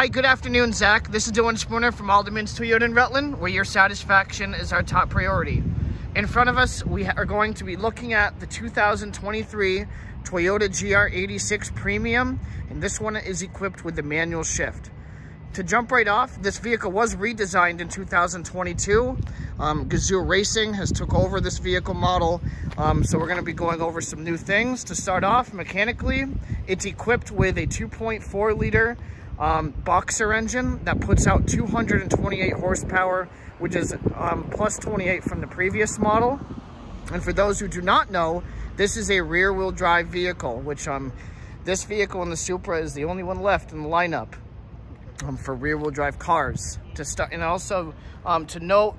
Hi, good afternoon, Zack. This is Dylan Spooner from Alderman's Toyota in Rutland, where your satisfaction is our top priority. In front of us, we are going to be looking at the 2023 Toyota GR86 Premium, and this one is equipped with the manual shift. To jump right off, this vehicle was redesigned in 2022. Um, Gazoo Racing has took over this vehicle model, um, so we're going to be going over some new things. To start off, mechanically, it's equipped with a 2.4 liter um, boxer engine that puts out 228 horsepower, which is um, plus 28 from the previous model. And for those who do not know, this is a rear wheel drive vehicle, which um, this vehicle in the Supra is the only one left in the lineup um, for rear wheel drive cars. To start, and also um, to note,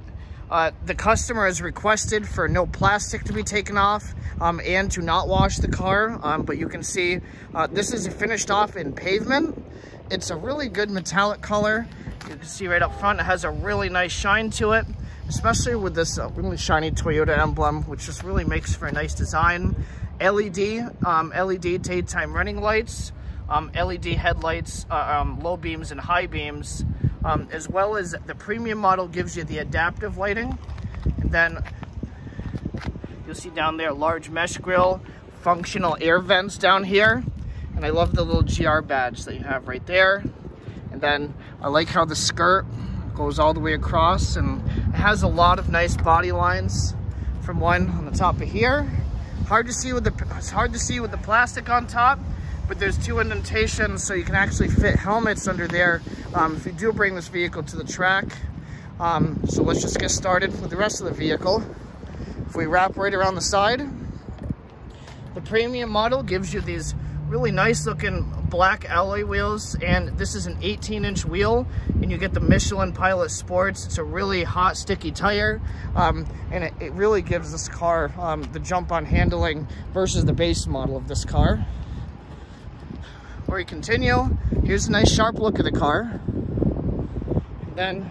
uh, the customer has requested for no plastic to be taken off um, and to not wash the car. Um, but you can see uh, this is finished off in pavement. It's a really good metallic color. You can see right up front, it has a really nice shine to it, especially with this uh, really shiny Toyota emblem, which just really makes for a nice design. LED, um, LED daytime running lights, um, LED headlights, uh, um, low beams and high beams, um, as well as the premium model gives you the adaptive lighting. And then you'll see down there, large mesh grille, functional air vents down here. And I love the little GR badge that you have right there. And then I like how the skirt goes all the way across and it has a lot of nice body lines from one on the top of here. Hard to see with the it's hard to see with the plastic on top, but there's two indentations so you can actually fit helmets under there um, if you do bring this vehicle to the track. Um, so let's just get started with the rest of the vehicle. If we wrap right around the side, the premium model gives you these really nice looking black alloy wheels and this is an 18 inch wheel and you get the Michelin Pilot Sports. It's a really hot sticky tire um, and it, it, really gives this car um, the jump on handling versus the base model of this car. Before we continue, here's a nice sharp look of the car. And then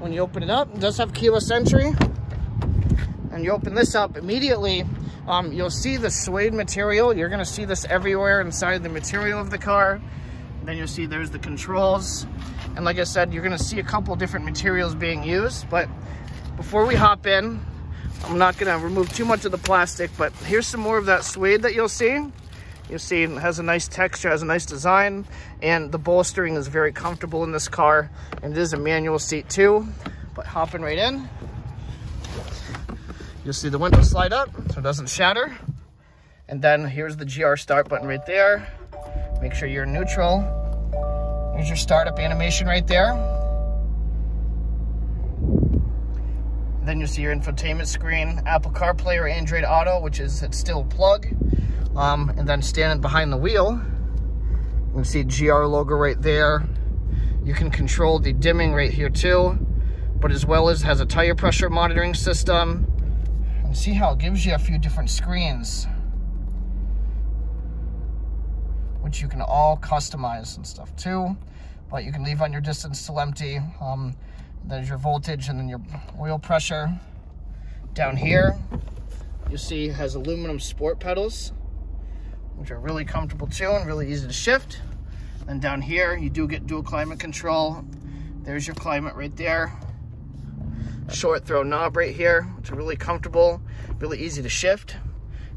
when you open it up, it does have keyless entry. And you open this up immediately, um, you'll see the suede material. You're gonna see this everywhere inside the material of the car. Then you'll see there's the controls. And like I said, you're gonna see a couple different materials being used. But before we hop in, I'm not gonna remove too much of the plastic, but here's some more of that suede that you'll see. You'll see it has a nice texture, has a nice design, and the bolstering is very comfortable in this car. And it is a manual seat too, but hopping right in. You'll see the window slide up so it doesn't shatter. And then here's the GR start button right there. Make sure you're neutral. Here's your startup animation right there. Then you'll see your infotainment screen, Apple CarPlay or Android Auto, which is it's still plug. Um, and then standing behind the wheel, you can see GR logo right there. You can control the dimming right here too, but as well as has a tire pressure monitoring system, see how it gives you a few different screens which you can all customize and stuff too but you can leave on your distance till empty. Um, there's your voltage and then your oil pressure. Down here you see has aluminum sport pedals which are really comfortable too and really easy to shift. And down here you do get dual climate control. There's your climate right there short throw knob right here, It's really comfortable, really easy to shift.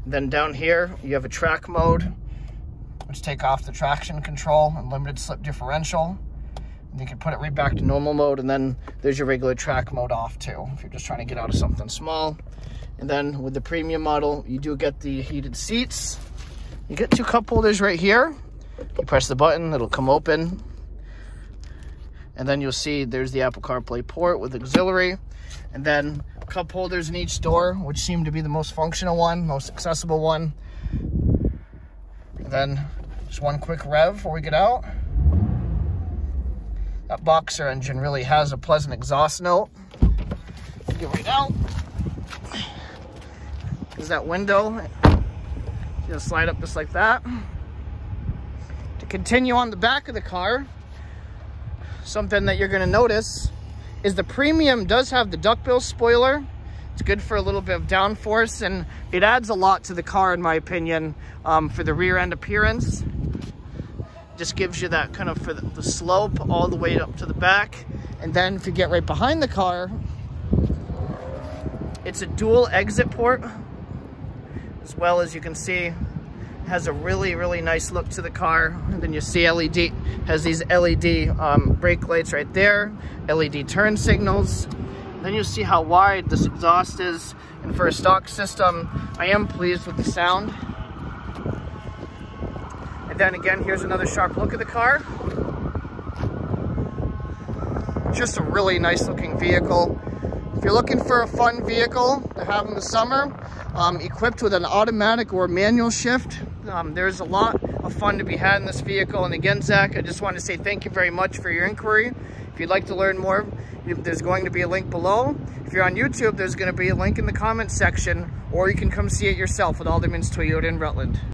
And then down here, you have a track mode, which take off the traction control and limited slip differential. And you can put it right back to normal mode, and then there's your regular track mode off too, if you're just trying to get out of something small. And then with the premium model, you do get the heated seats. You get two cup holders right here. You press the button, it'll come open. And then you'll see there's the Apple CarPlay port with auxiliary. And then cup holders in each door, which seem to be the most functional one, most accessible one. And then just one quick rev before we get out. That Boxer engine really has a pleasant exhaust note. Get right out. Is that window. Just slide up just like that. To continue on the back of the car, something that you're gonna notice is the premium does have the duckbill spoiler. It's good for a little bit of downforce and it adds a lot to the car in my opinion um, for the rear end appearance. Just gives you that kind of for the, the slope all the way up to the back. And then if you get right behind the car, it's a dual exit port, as well as you can see, has a really, really nice look to the car. And then you see LED, has these LED um, brake lights right there, LED turn signals. Then you see how wide this exhaust is. And for a stock system, I am pleased with the sound. And then again, here's another sharp look at the car. Just a really nice looking vehicle. If you're looking for a fun vehicle to have in the summer, um, equipped with an automatic or manual shift, um, there's a lot of fun to be had in this vehicle. And again, Zack, I just want to say thank you very much for your inquiry. If you'd like to learn more, there's going to be a link below. If you're on YouTube, there's going to be a link in the comments section, or you can come see it yourself with Alderman's Toyota in Rutland.